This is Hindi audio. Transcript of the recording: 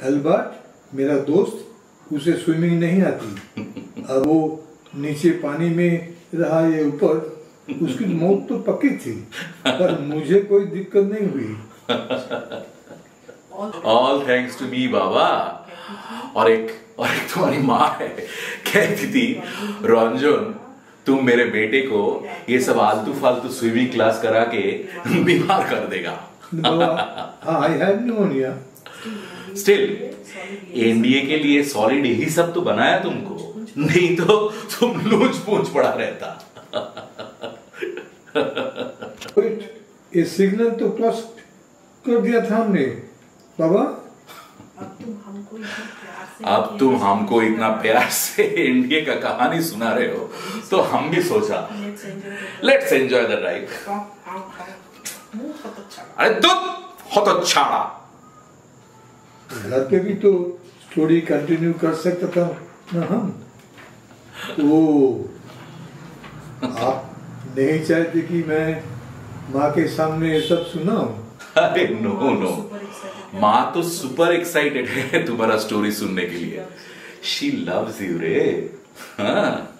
एल्बर्ट मेरा दोस्त उसे स्विमिंग नहीं आती। अब वो नीचे पानी में रहा ये ऊपर उसकी मौत तो पक्की थी पर मुझे कोई दिक्कत नहीं हुई। ऑल थैंक्स टू मी बाबा। और एक और एक तुम्हारी माँ है कहती थी रंजन तुम मेरे बेटे को ये सब आलतू फालतू स्विमिंग क्लास करा के बीमार कर देगा। I have pneumonia still NDA के लिए सॉलिड यही सब तो बनाया तुमको। नहीं तो तुम लूच पूछ पड़ा रहता। ये सिग्नल तो क्रॉस कर दिया था हमने। बाबा? अब तुम हमको इतना प्यार से इंडिया का कहानी सुना रहे हो तो हम भी सोचा लेट्स एंजॉय द ड्राइव अरे दूध हो तो छाड़ा घर पे भी तो स्टोरी कंटिन्यू कर सकता था ना हम? वो आप नहीं चाहते कि मैं माँ के सामने ये सब सुना अरे नो नो माँ तो सुपर एक्साइटेड है तुम्हारा स्टोरी सुनने के लिए। शी लव्स यू रे। हाँ।